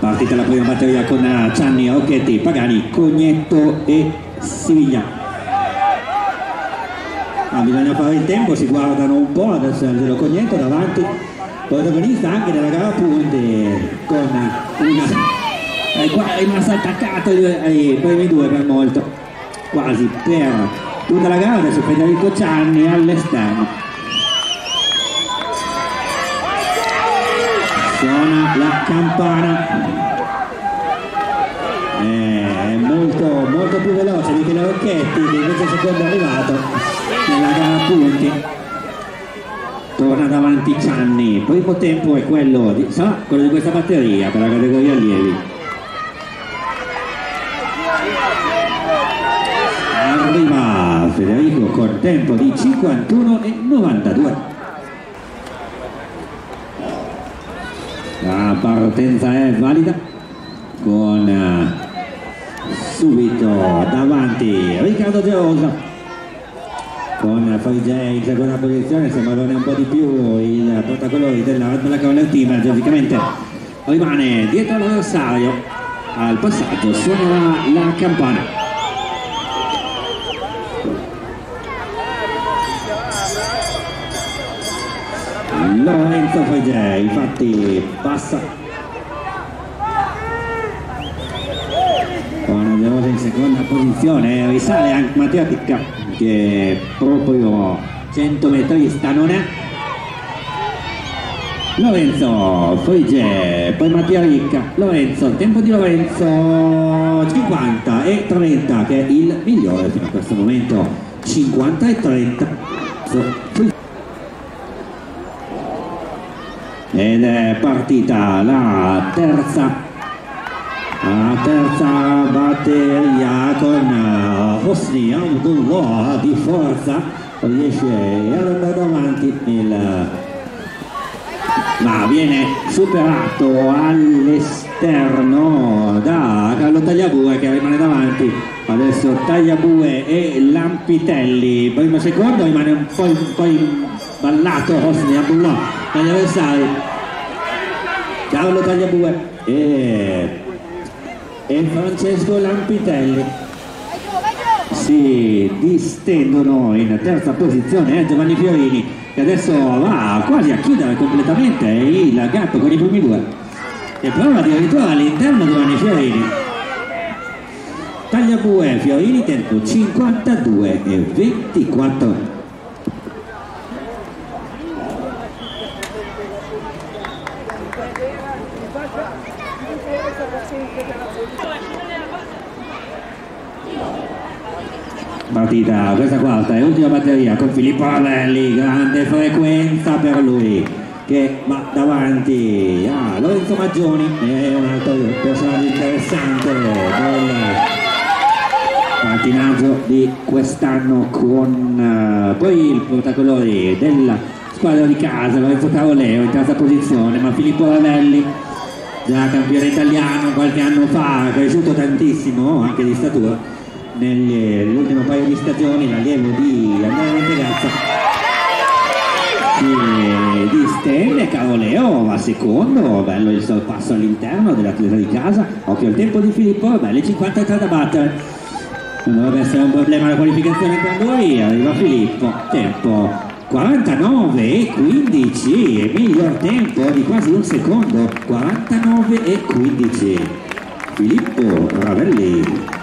Partita la prima batteria con Cianni, Rocchetti, Pagani, Cognetto e Siviglia. Ah, bisogna fare il tempo, si guardano un po', adesso Angelo Cognetto davanti, protagonista anche della gara punti con una... Eh, qua è rimasto attaccato ai primi due per molto, quasi per tutta la gara, adesso Federico Cianni all'esterno. Suona la campana. È molto, molto più veloce di Chino Rocchetti che invece è secondo arrivato nella gara punti. Torna davanti Cianni. Primo tempo è quello di, sarà quello di questa batteria per la categoria allievi. Arriva Federico con tempo di 51 e 92 la partenza è valida con eh, subito davanti Riccardo Gerosa. Con Farigei in seconda posizione sembra averne un po' di più il portacolori della Red Bull Cavalier Team logicamente rimane dietro l'avversario. Al passaggio suonerà la campana Lorenzo Farigei infatti passa. Con Gerosa in seconda posizione risale anche Matteo Picca che proprio 100 metrista non è? Lorenzo Frigge poi Mattia Ricca. Lorenzo tempo di Lorenzo 50 e 30 che è il migliore fino a questo momento. 50 e 30 ed è partita la terza. La terza batteria con Hosni Abdullah di forza. Riesce ad andare avanti il ma viene superato all'esterno da Carlo Tagliabue che rimane davanti. Adesso Tagliabue e Lampitelli. Primo secondo rimane un po', un po imballato Hosni Abdullah dagli avversari Carlo Tagliabue e e Francesco Lampitelli. Si distendono in terza posizione eh, Giovanni Fiorini che adesso va quasi a chiudere completamente il gatto con i primi due. E prova addirittura all'interno Giovanni Fiorini. Tagliabue Fiorini tempo 52 e 24 partita questa quarta e ultima batteria con Filippo Ravelli grande frequenza per lui che va davanti a Lorenzo Maggioni è un altro personaggio interessante del pattinaggio di quest'anno con uh, poi il portacolori della squadra di casa Lorenzo Caroleo in terza posizione ma Filippo Ravelli già campione italiano qualche anno fa cresciuto tantissimo anche di statura nell'ultimo paio di stagioni l'allievo di Andrea Montegazza si distende Caroleo va secondo bello il sorpasso all'interno dell'atleta di casa occhio al tempo di Filippo belli 53 da battere. Non dovrebbe essere un problema la qualificazione per lui arriva Filippo tempo 49 e 15 e miglior tempo di quasi un secondo. 49 e 15 Filippo Ravelli